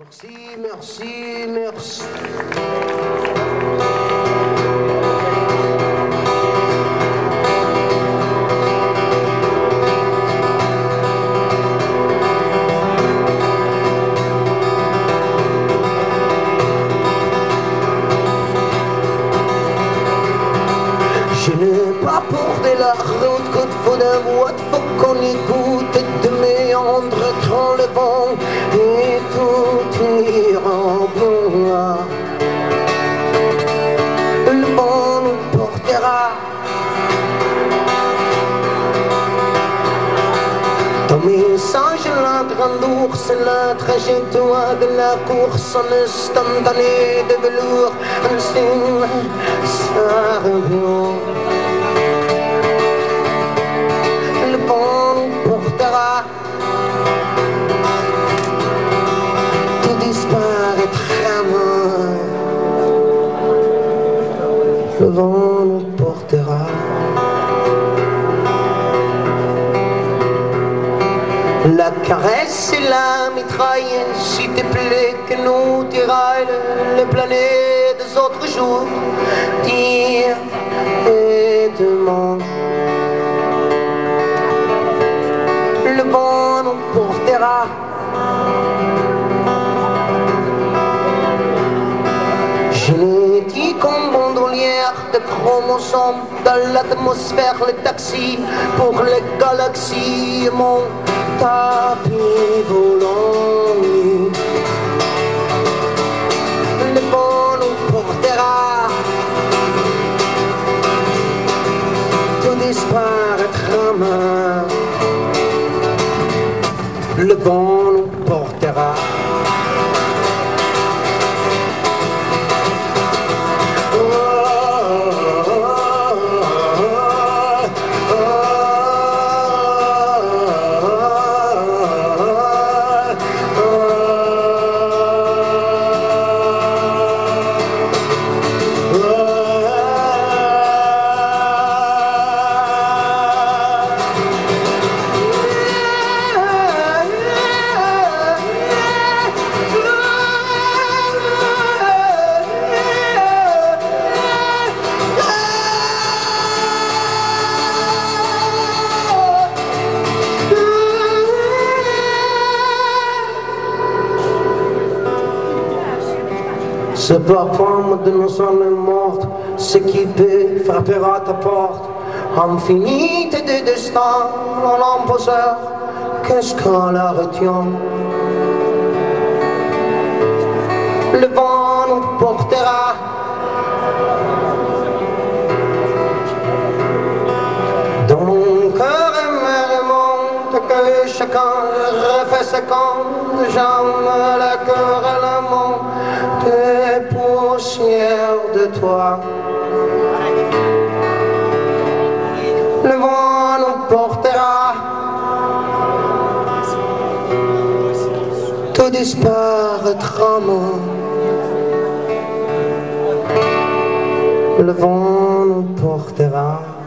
Merci, merci, merci. Je n'ai pas porté la route qu'il faut d'avoir, faut qu'on écoute de méandre quand le vent et tout Ton message, la grande ours, la trajectoire de la course en instantané de velours, un signe, ça revient. Le vent nous La caresse et la mitraille, s'il te plaît que nous tiraille les planètes des autres jours, dire et demain. Le vent nous portera. Je l'ai dit comme bandolière de chromosomes dans l'atmosphère, le taxi pour les galaxies, mon tapis volant. Le vent nous portera, tout disparaîtra. Le vent Ce parfum de nos âmes mortes, ce qui peut frapper à ta porte, infinité de destin, mon imposeur, qu'est-ce qu'on la retient Le vent nous portera. Me remonte que chacun refait ce compte, j'aime le cœur et l'amour des poussières de toi. Le vent nous portera, tout disparaîtra. Le vent nous portera.